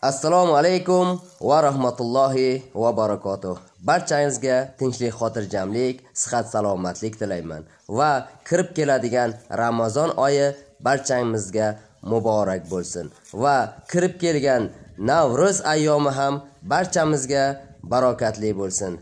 assalomu alaykum va rahmatullohi va barakotuh barchangizga tinchlik xotirjamlik sihat salomatlik tilayman va kirib keladigan ramazon oyi barchangizga muborak bo'lsin va kirib kelgan navro'z ayyomi ham barchamizga barokatli bo'lsin.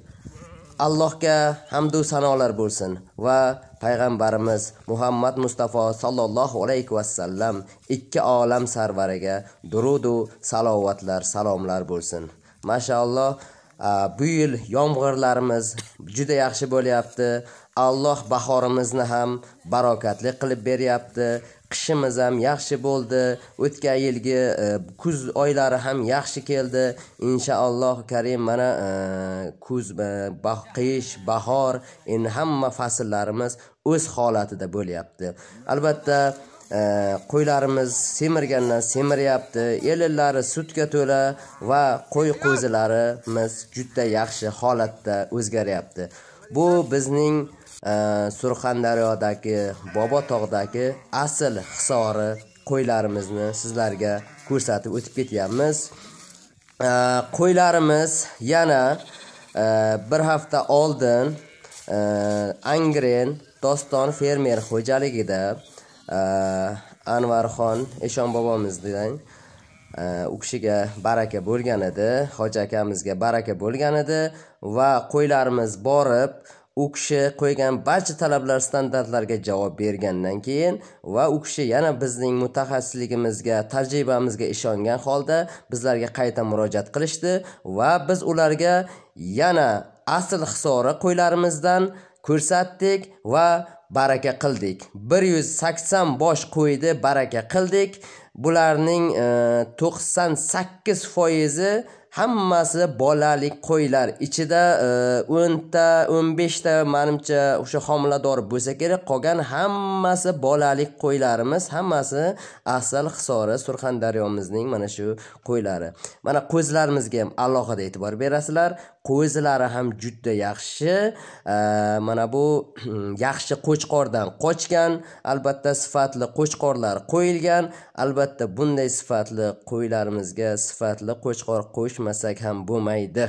Allohga hamdu sanolar bo'lsin va payg'ambarimiz muhammad mustafa sollallohu alayhi vasallam ikki olam sarvariga durudu salovatlar salomlar bo'lsin. Mashaalloh bu yil yomg'irlarimiz juda yaxshi bo'lyapti. Alloh bahorimizni ham barokatli qilib beryapti. Qishimiz ham yaxshi bo'ldi. O'tgan yilgi e, kuz oylari ham yaxshi keldi. Inshaalloh karim mana e, kuz e, qish bahor endi hamma fasllarimiz o'z holatida bo'lyapti. Albatta e, qo'ylarimiz semirgandan semiryapti. Elillari sutga to'la va qo'y qo'zilarimiz juda yaxshi holatda o'zgaryapti. Bu bizning surxondaryodagi bobotog'dagi asl hisori qo'ylarimizni sizlarga ko'rsatib o'tib ketyapmiz. Qo'ylarimiz yana e, bir hafta oldin e, angren doston fermer xo'jaligida e, anvarxon eshon bobomizdan u kishiga baraka bo'lgan edi hoji akamizga baraka bo'lgan edi va qo'ylarimiz borib u kishi qo'ygan barcha talablar standartlarga javob bergandan keyin va u kishi yana bizning mutaxassisligimizga tajribamizga ishongan holda bizlarga qayta murojaat qilishdi va biz ularga yana asl hisori qo'ylarimizdan ko'rsatdik va baraka qildik. Bir yuz sakson bosh qo'yni baraka qildik. Bularning e, to'qson sakkiz foizi hammasi bolalik qo'ylar. Ichida e, o'nta o'n beshta manimcha o'sha homilador bo'lsa kerak qolgan hammasi bolalik qo'ylarimiz hammasi asal hisori surxondaryomizning mana shu qo'ylari. Mana qo'zilarimizga ham alohida e'tibor berasizlar. Qo'zilari ham juda yaxshi. E, mana bu yaxshi qo'chqordan qochgan albatta sifatli qo'chqorlar qo'yilgan. Albatta bunday sifatli qo'ylarimizga sifatli qo'chqor qilmasak ham bo'lmaydi.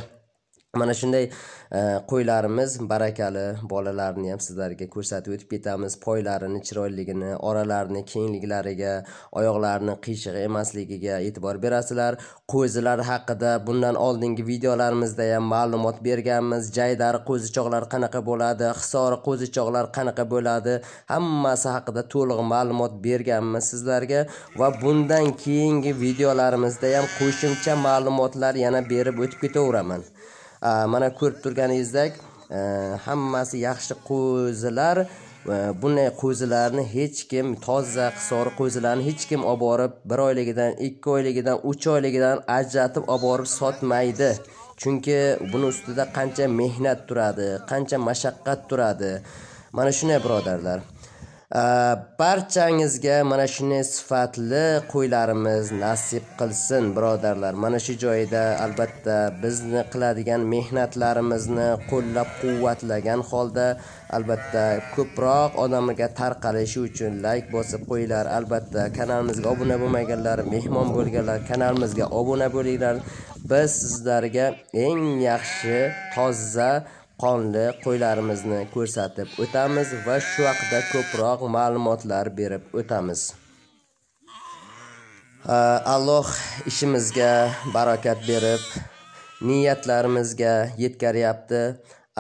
Mana shunday e, qo'ylarimiz barakali bolalarni ham sizlarga ko'rsatib o'tib ketamiz. Poylarini chiroyligini oralarini kengliklariga oyoqlarini qiyshiq emasligiga e'tibor berasizlar. Qo'zilar haqida bundan oldingi videolarimizda ham ma'lumot berganmiz. Jaydari qo'zichoqlar qanaqa bo'ladi? Hisori qo'zichoqlar qanaqa bo'ladi? Hammasi haqida to'liq ma'lumot berganmiz sizlarga. Va bundan keyingi videolarimizda ham qo'shimcha ma'lumotlar yana berib o'tib ketaveraman mana ko'rib turganingizdek hammasi yaxshi qo'zilar bunday qo'zilarni hech kim toza qisori qo'zilarni hech kim olib borib bir oyligidan ikki oyligidan uch oyligidan ajratib olib borib sotmaydi. Chunki buni ustida qancha mehnat turadi qancha mashaqqat turadi. Mana shunday birodarlar. Э, barchangizga mana shunday sifatli qo'ylarimiz nasib qilsin birodarlar. Mana shu joyda albatta bizni qiladigan mehnatlarimizni qo'llab quvvatlagan holda albatta ko'proq odamlarga tarqalishi uchun layk bosib qo'yinglar. Albatta kanalimizga obuna bo'lmaganlar mehmon bo'lganlar kanalimizga obuna bo'linglar. Biz sizlarga eng yaxshi toza qonli qo'ylarimizni ko'rsatib o'tamiz va shu haqida ko'proq ma'lumotlar berib o'tamiz. Alloh ishimizga barokat berib niyatlarimizga yetkaryapti.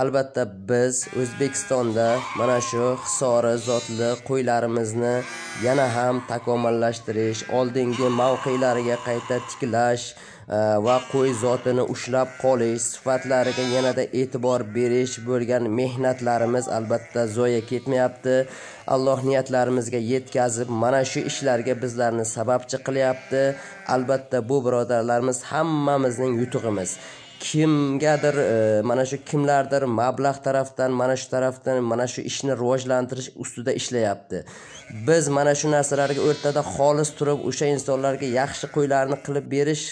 Albatta biz o'zbekistonda mana shu hisori zotli qo'ylarimizni yana ham takomillashtirish oldingi mavqelariga qayta tiklash e, va qo'y zotini ushlab qolish sifatlariga yanada e'tibor berish bo'lgan mehnatlarimiz albatta zoya ketmayapti. Alloh niyatlarimizga yetkazib mana shu ishlarga bizlarni sababchi qilyapti. Albatta bu birodarlarimiz hammamizning yutug'imiz. Kimgadir e, mana shu kimlardir mablag' tarafdan mana shu tarafdan mana shu ishni rivojlantirish ustida ishlayapti. Biz mana shu narsalarga o'rtada xolis turib o'sha insonlarga yaxshi qo'ylarni qilib berish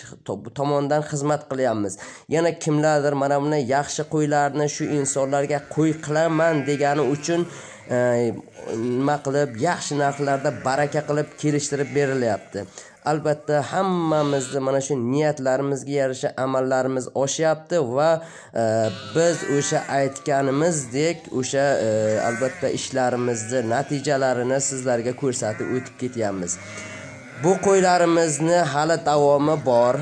tomonidan xizmat qilyapmiz. Yana kimlardir mana bunday yaxshi qo'ylarni shu insonlarga qo'y qilaman degani uchun nima qilib yaxshi narxlarda baraka qilib kelishtirib berilyapti. Albatta hammamizni mana shu niyatlarimizga yarasha amallarimiz oshyapti va e, biz o'sha aytganimizdek o'sha e, albatta ishlarimizni natijalarini sizlarga ko'rsatib o'tib ketyapmiz. Bu qo'ylarimizni hali davomi bor.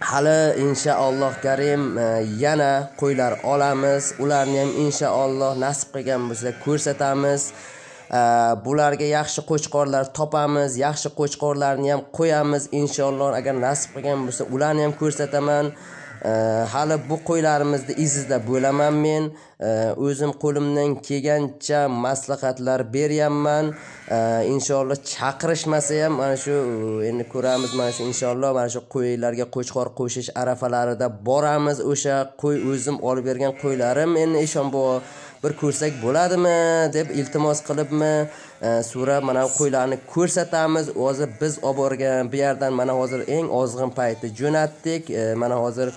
Hali inshaalloh karim e, yana qo'ylar olamiz. Ularni ham inshaalloh nasib qilgan bo'lsa ko'rsatamiz. E, bularga yaxshi qo'chqorlar topamiz yaxshi qo'chqorlarni ham qo'yamiz. Inshaalloh agar nasib qilgan bo'lsa ularni ham ko'rsataman. Hali bu qo'ylarimizni izida bo'laman men. O'zim qo'limdan kelgancha maslahatlar beryapman. Inshaalloh chaqirishmasa ham mana shu e, endi ko'ramiz mana shu inshaalloh mana shu qo'ylarga qo'chqor qo'shish arafalarida boramiz. O'sha qo'y o'zim olib bergan qo'ylarim endi eshon bir ko'rsak bo'ladimi deb iltimos qilibmi? So'rab mana qo'ylarni ko'rsatamiz. Hozir biz olib borgan bu yerdan mana hozir eng ozg'in payti jo'natdik. Mana hozir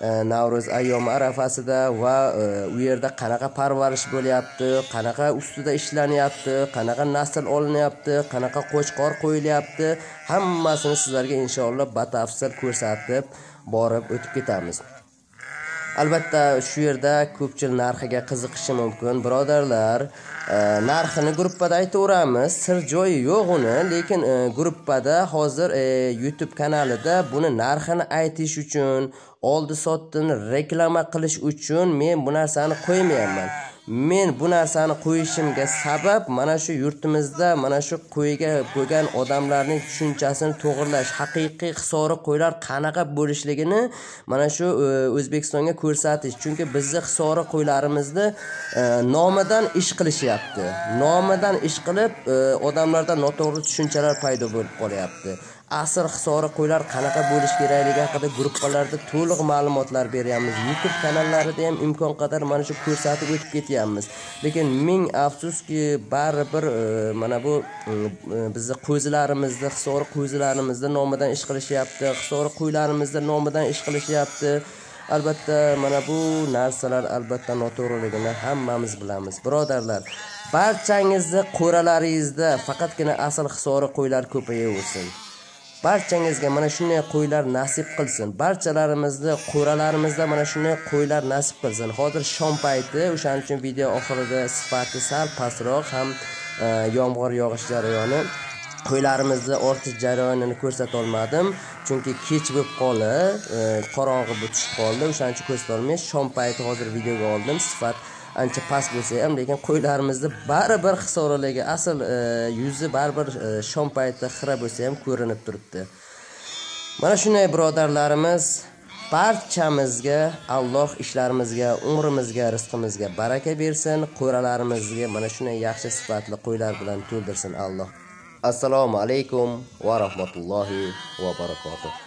e, navro'z ayyomi arafasida va e, u yerda qanaqa parvarish bo'lyapti qanaqa ustida ishlanyapti qanaqa nasl olinyapti qanaqa qo'chqor qo'yilyapti hammasini sizlarga inshaalloh batafsil ko'rsatib borib o'tib ketamiz. Albatta shu yerda ko'pchil narxiga qiziqishi mumkin birodarlar. E, narxini gruppada aytaveramiz. Sir joyi yo'q uni lekin e, gruppada hozir e, youtube kanalida buni narxini aytish uchun oldi sotdini reklama qilish uchun men bu narsani qo'ymayapman. Men bu narsani qo'yishimga sabab mana shu yurtimizda mana shu qo'yga bo'lgan odamlarning tushunchasini to'g'irlash haqiqiy hisori qo'ylar qanaqa bo'lishligini mana shu e, o'zbekistonga ko'rsatish. Chunki bizni hisori qo'ylarimizni e, nomidan ish qilishyapti. Nomidan ish qilib e, odamlarda noto'g'ri tushunchalar paydo bo'lib qolyapti. Asr hisori qo'ylar qanaqa bo'lishi kerakligi haqida gruppalarda to'liq ma'lumotlar beryapmiz. Youtube kanallarida ham imkon qadar mana shu ko'rsatib o'tib ketyapmiz. Lekin ming afsuski baribir e, mana bu e, e bizni qo'zilarimizni hisori qo'zilarimizni nomidan ish qilishyapti hisori qo'ylarimizni nomidan ish qilishyapti. Albatta mana bu narsalar albatta noto'g'riligini hammamiz bilamiz birodarlar. Barchangizni qo'ralaringizda faqatgina asl hisori qo'ylar ko'payaversin barchangizga mana shunday qo'ylar nasib qilsin. Barchalarimizni qo'ralarimizda mana shunday qo'ylar nasib qilsin. Hozir shom payti o'shaning uchun video oxirida sifati sal pastroq ham e, yomg'ir yog'ish jarayoni. Qo'ylarimizni ortish jarayonini ko'rsata olmadim. Chunki kech bo'lib qoldi e, qorong'i bo'lib tushib qoldi. O'shaning uchun ko'rsatolmay shom payti hozir videoga oldim. Sifat ancha past bo'lsa ham lekin qo'ylarimizni baribir hisorlarga asl e, yuzi baribir e, shom payti xira bo'lsa ham ko'rinib turibdi. Mana shunday birodarlarimiz barchamizga alloh ishlarimizga umrimizga rizqimizga baraka bersin qo'ralarimizga mana shunday yaxshi sifatli qo'ylar bilan to'ldirsin alloh. Assalomu alaykum va rahmatullohi va barakatuh.